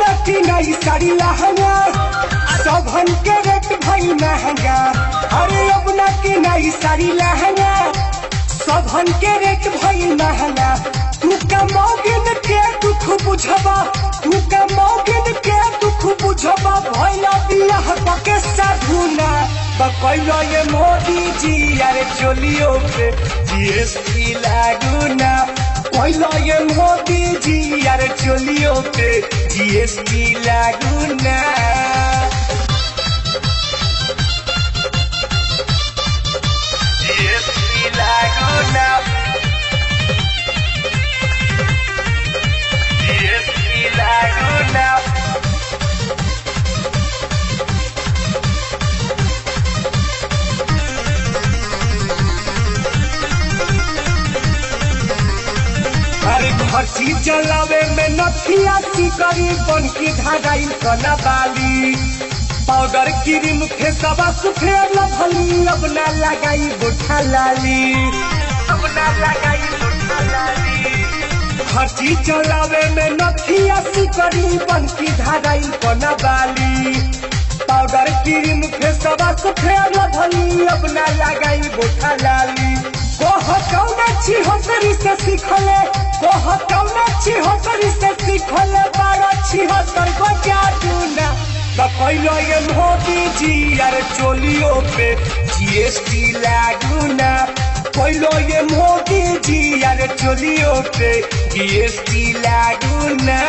न की नहीं साड़ी लहंगा। सबन के रेट भाई महँगा। अरे अब न की नहीं साड़ी लहंगा। सबन के रेट भाई महँगा। तू कमोगिन के दुख बुझबा। तू कमोगिन के दुख बुझबा। भैया बियाह पके साधुना। बकैलो ये मोदी जी अरे चोलियो पे। जीएसटी लागू ना। ये मोदी जी अरे चोलियो पे जीएसटी भट्टी जलावे में नथिया की करी बन की धागाई कना बाली। पाउडर क्रीम फेसवा सुफेर भली, अब ना लगाई बुठा लाली। अब ना लगाई बुठा लाली। भट्टी जलावे में नथिया की करी बन की धागाई कना बाली। पाउडर क्रीम फेसवा सुफेर भली, अब ना लगाई बुठा लाली। कौना छी हसरी से सीखले? कोह कौना छी हसरी से सीखले? बारा छी हसर को जादू ना कैलो ये मोदी जी यार चोलियों पे जीएसटी लागू ना। कैलो ये मोदी जी यार चोलियों पे जीएसटी लागू ना।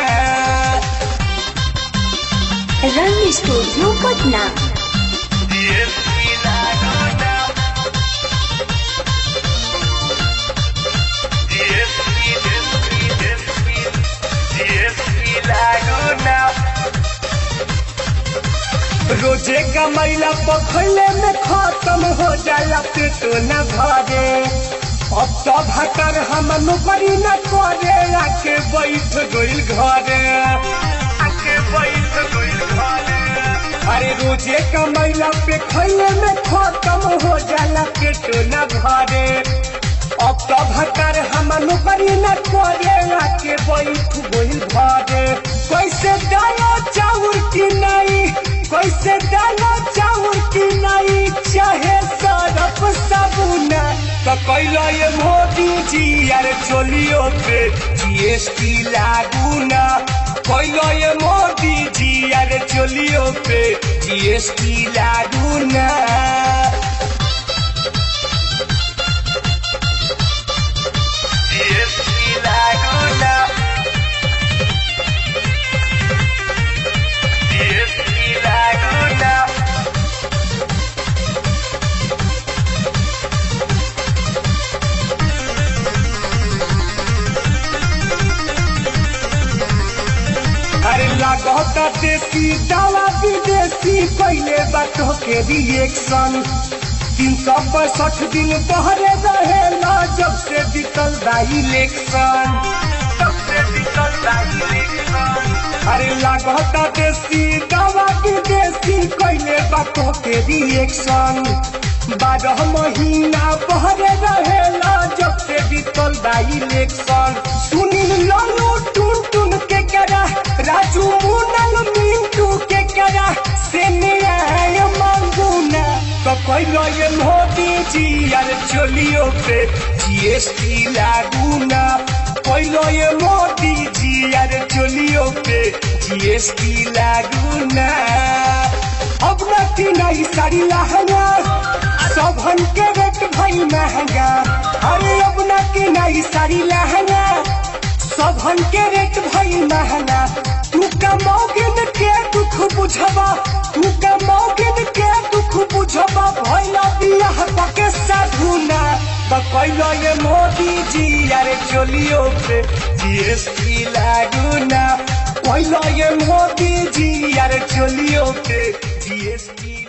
रंग स्टूडियो पटना। जीएसटी रोज़े का मैला पखले में खत्म हो जाला पेट न भरे अब तो भटर हम नौकरी न करे, आके बैठ गइल घरे। आके बैठ गइल घरे। अरे रोज़े कमैला पे खैले में खत्म हो जाला पेट न भरे अब तो भटर हम नौकरी न करे, आके बैठ गइल घरे। कैसे नहीं कैसे डाला चाउर की नहीं चाहे सरफ साबुना। तो कैलो ये मोदी जी यार चोलियो पे जीएसटी लागू ना कैलो ये मोदी जी यार चोलियो पे जीएसटी लागू ना देसी दवा विदेशी पहले बातों के रिएक्शन तीन सौ पैंसठ दिन बहरे रहेला जब से बीतल बा इलेक्शन जब से बीतल इलेक्शन अरे लागता देसी दवा विदेशी पहले बातों के रिएक्शन बारह महीना बहरे रहेला जब से बीतल बा इलेक्शन जी यार चोलियो पे जीएसटी लागू ना कैलो ये मोदी जी यार चोलियो पे जीएसटी लागू ना अब ना की नहीं साड़ी लहंगा सबन के रेट भाई महँगा अरे अब ना की नहीं साड़ी लहंगा सबन के रेट भाई महँगा तू कमोगिन के दुख बुझबा तू कमोगिन के कैलो ये मोदी जी अरे चोलियो पे जीएसटी लागू ना कैलो ये मोदी जी अरे चोलियो पे जीएसटी